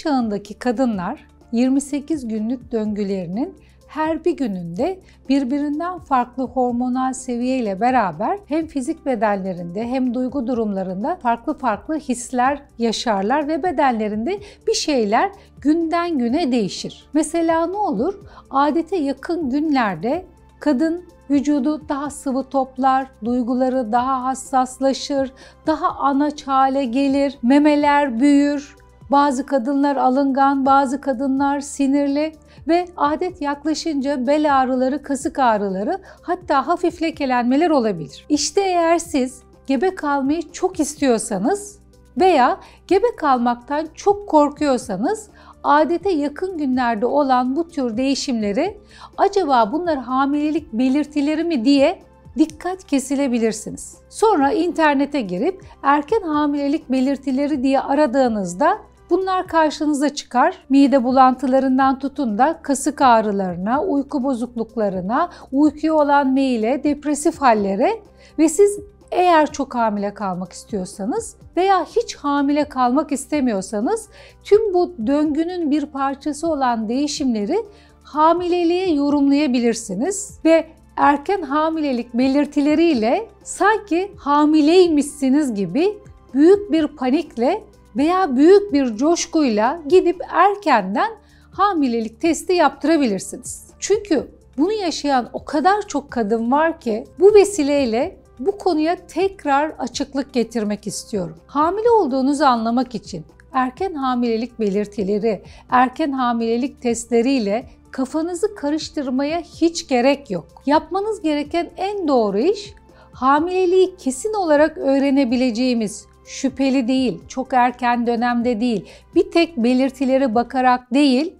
çağındaki kadınlar 28 günlük döngülerinin her bir gününde birbirinden farklı hormonal seviyeyle beraber hem fizik bedenlerinde hem duygu durumlarında farklı farklı hisler yaşarlar ve bedenlerinde bir şeyler günden güne değişir. Mesela ne olur? Adete yakın günlerde kadın vücudu daha sıvı toplar, duyguları daha hassaslaşır, daha anaç hale gelir, memeler büyür, bazı kadınlar alıngan, bazı kadınlar sinirli ve adet yaklaşınca bel ağrıları, kasık ağrıları hatta hafif lekelenmeler olabilir. İşte eğer siz gebe kalmayı çok istiyorsanız veya gebe kalmaktan çok korkuyorsanız adete yakın günlerde olan bu tür değişimleri acaba bunlar hamilelik belirtileri mi diye dikkat kesilebilirsiniz. Sonra internete girip erken hamilelik belirtileri diye aradığınızda Bunlar karşınıza çıkar. Mide bulantılarından tutun da kasık ağrılarına, uyku bozukluklarına, uykuya olan meyle, depresif hallere ve siz eğer çok hamile kalmak istiyorsanız veya hiç hamile kalmak istemiyorsanız tüm bu döngünün bir parçası olan değişimleri hamileliğe yorumlayabilirsiniz ve erken hamilelik belirtileriyle sanki hamileymişsiniz gibi büyük bir panikle veya büyük bir coşkuyla gidip erkenden hamilelik testi yaptırabilirsiniz. Çünkü bunu yaşayan o kadar çok kadın var ki bu vesileyle bu konuya tekrar açıklık getirmek istiyorum. Hamile olduğunuzu anlamak için erken hamilelik belirtileri, erken hamilelik testleriyle kafanızı karıştırmaya hiç gerek yok. Yapmanız gereken en doğru iş hamileliği kesin olarak öğrenebileceğimiz şüpheli değil, çok erken dönemde değil, bir tek belirtilere bakarak değil,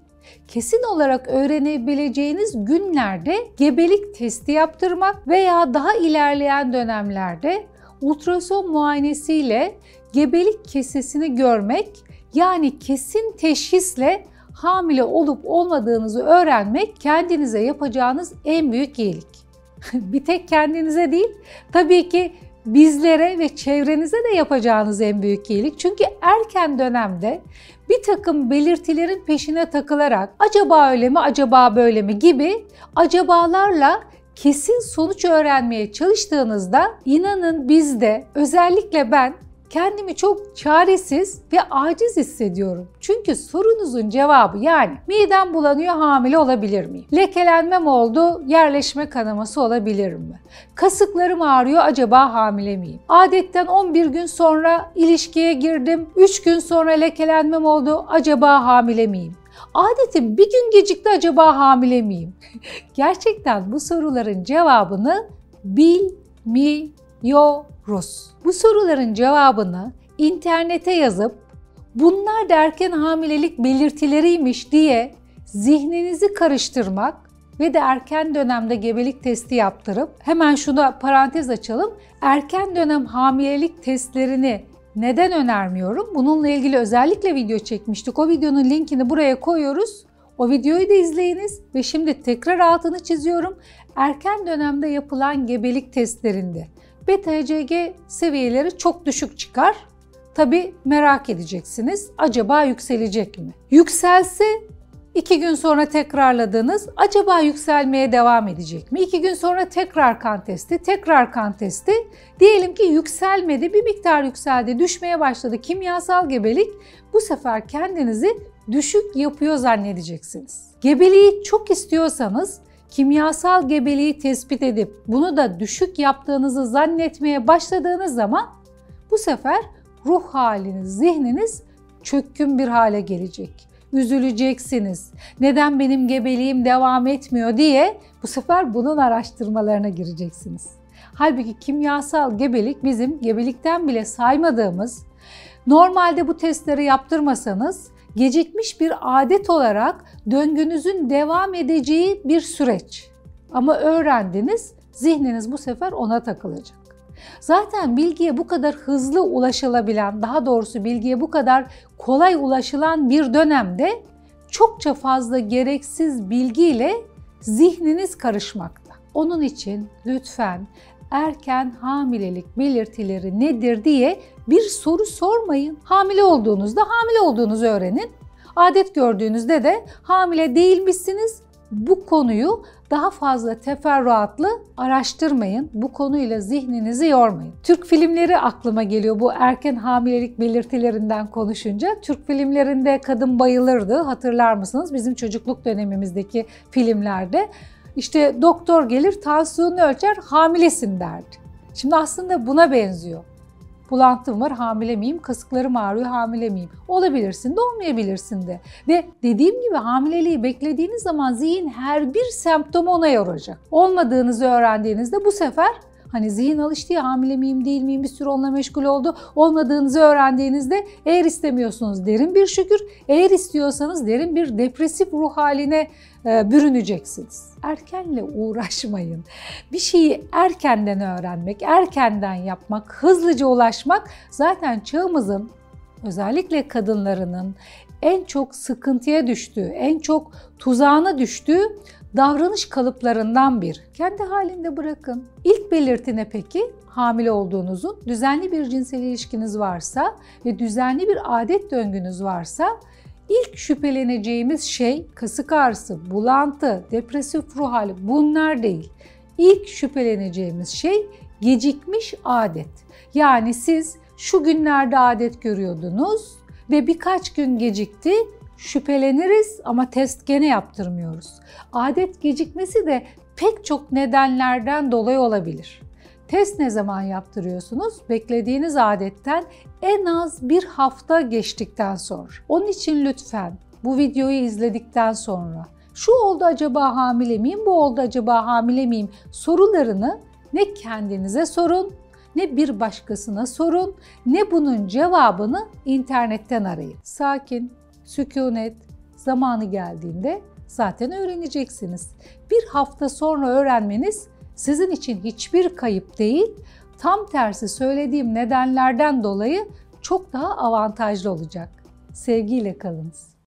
kesin olarak öğrenebileceğiniz günlerde gebelik testi yaptırmak veya daha ilerleyen dönemlerde ultrason muayenesiyle gebelik kesesini görmek yani kesin teşhisle hamile olup olmadığınızı öğrenmek kendinize yapacağınız en büyük iyilik. bir tek kendinize değil, tabii ki bizlere ve çevrenize de yapacağınız en büyük iyilik. Çünkü erken dönemde bir takım belirtilerin peşine takılarak acaba öyle mi, acaba böyle mi gibi acabalarla kesin sonuç öğrenmeye çalıştığınızda inanın bizde özellikle ben kendimi çok çaresiz ve aciz hissediyorum. Çünkü sorunuzun cevabı yani midem bulanıyor hamile olabilir miyim? Lekelenmem oldu yerleşme kanaması olabilir mi? Kasıklarım ağrıyor acaba hamile miyim? Adetten 11 gün sonra ilişkiye girdim 3 gün sonra lekelenmem oldu acaba hamile miyim? Adetim bir gün gecikti acaba hamile miyim? Gerçekten bu soruların cevabını bilmiyorum Rus. Bu soruların cevabını internete yazıp bunlar derken hamilelik belirtileriymiş diye zihninizi karıştırmak ve de erken dönemde gebelik testi yaptırıp hemen şunu parantez açalım. Erken dönem hamilelik testlerini neden önermiyorum? Bununla ilgili özellikle video çekmiştik. O videonun linkini buraya koyuyoruz. O videoyu da izleyiniz ve şimdi tekrar altını çiziyorum. Erken dönemde yapılan gebelik testlerinde beta HCG seviyeleri çok düşük çıkar. Tabi merak edeceksiniz. Acaba yükselecek mi? Yükselse İki gün sonra tekrarladınız. Acaba yükselmeye devam edecek mi? İki gün sonra tekrar kan testi, tekrar kan testi. Diyelim ki yükselmedi, bir miktar yükseldi, düşmeye başladı kimyasal gebelik. Bu sefer kendinizi düşük yapıyor zannedeceksiniz. Gebeliği çok istiyorsanız kimyasal gebeliği tespit edip bunu da düşük yaptığınızı zannetmeye başladığınız zaman bu sefer ruh haliniz, zihniniz çökkün bir hale gelecek. Üzüleceksiniz. Neden benim gebeliğim devam etmiyor diye bu sefer bunun araştırmalarına gireceksiniz. Halbuki kimyasal gebelik bizim gebelikten bile saymadığımız, normalde bu testleri yaptırmasanız gecikmiş bir adet olarak döngünüzün devam edeceği bir süreç. Ama öğrendiniz, zihniniz bu sefer ona takılacak. Zaten bilgiye bu kadar hızlı ulaşılabilen, daha doğrusu bilgiye bu kadar kolay ulaşılan bir dönemde çokça fazla gereksiz bilgiyle zihniniz karışmakta. Onun için lütfen erken hamilelik belirtileri nedir diye bir soru sormayın. Hamile olduğunuzda hamile olduğunuzu öğrenin. Adet gördüğünüzde de hamile değilmişsiniz. Bu konuyu daha fazla teferruatlı araştırmayın. Bu konuyla zihninizi yormayın. Türk filmleri aklıma geliyor bu erken hamilelik belirtilerinden konuşunca. Türk filmlerinde kadın bayılırdı hatırlar mısınız? Bizim çocukluk dönemimizdeki filmlerde. İşte doktor gelir tansiyonunu ölçer hamilesin derdi. Şimdi aslında buna benziyor bulantım var hamile miyim, kasıklarım ağrıyor hamile miyim? Olabilirsin de olmayabilirsin de. Ve dediğim gibi hamileliği beklediğiniz zaman zihin her bir semptomu ona yoracak. Olmadığınızı öğrendiğinizde bu sefer Hani zihin alıştı ya hamile miyim değil miyim bir sürü onunla meşgul oldu. Olmadığınızı öğrendiğinizde eğer istemiyorsunuz derin bir şükür, eğer istiyorsanız derin bir depresif ruh haline e, bürüneceksiniz. Erkenle uğraşmayın. Bir şeyi erkenden öğrenmek, erkenden yapmak, hızlıca ulaşmak zaten çağımızın özellikle kadınlarının en çok sıkıntıya düştüğü, en çok tuzağına düştüğü davranış kalıplarından bir. Kendi halinde bırakın. İlk belirtine peki hamile olduğunuzun düzenli bir cinsel ilişkiniz varsa ve düzenli bir adet döngünüz varsa ilk şüpheleneceğimiz şey kasık ağrısı, bulantı, depresif ruh hali bunlar değil. İlk şüpheleneceğimiz şey gecikmiş adet. Yani siz şu günlerde adet görüyordunuz ve birkaç gün gecikti şüpheleniriz ama test gene yaptırmıyoruz. Adet gecikmesi de pek çok nedenlerden dolayı olabilir. Test ne zaman yaptırıyorsunuz? Beklediğiniz adetten en az bir hafta geçtikten sonra. Onun için lütfen bu videoyu izledikten sonra şu oldu acaba hamile miyim, bu oldu acaba hamile miyim sorularını ne kendinize sorun ne bir başkasına sorun ne bunun cevabını internetten arayın. Sakin, sükunet, zamanı geldiğinde zaten öğreneceksiniz. Bir hafta sonra öğrenmeniz sizin için hiçbir kayıp değil, tam tersi söylediğim nedenlerden dolayı çok daha avantajlı olacak. Sevgiyle kalınız.